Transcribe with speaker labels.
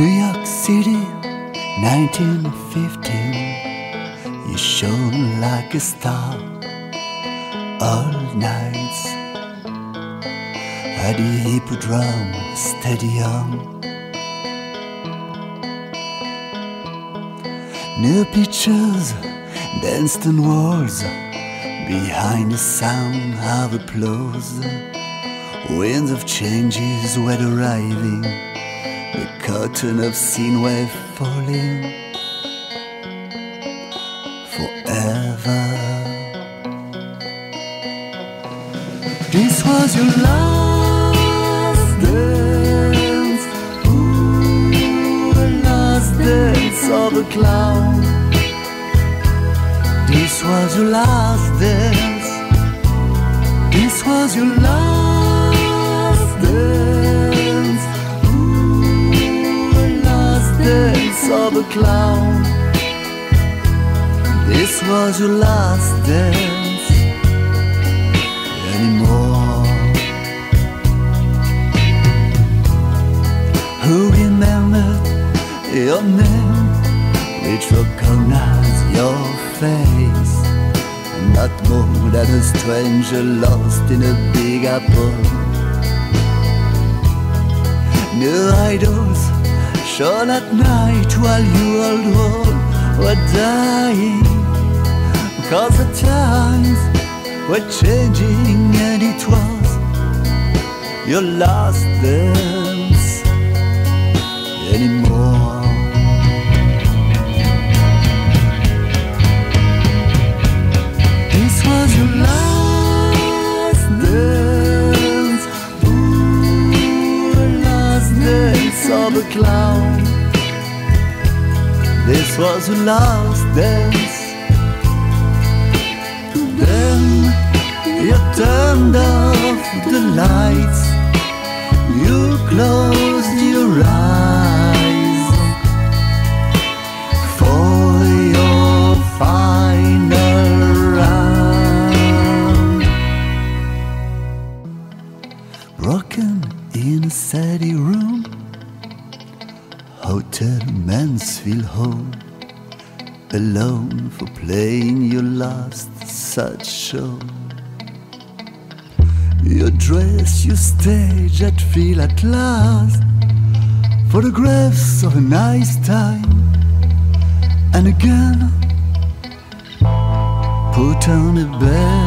Speaker 1: New York City, 1915. You shone like a star all nights at the Hippodrome Stadium. New pictures danced on walls behind the sound of applause. Winds of changes were arriving, the curtain of scene were falling forever. This was your last dance, the last dance of a clown. This was your last dance. This was your last dance. Of a clown. This was your last dance anymore. Who remembered your name? Which recognize your face? Not more than a stranger lost in a big apple. New idols shone at night while you world were dying. Cause the times were changing and it was your last dance anymore. Of a clown. This was the last dance. Then you turned off the lights. You closed Hotel Mansfield Home alone for playing your last such show. Your dress, your stage at feel at last. Photographs of a nice time. And again, put on a bed.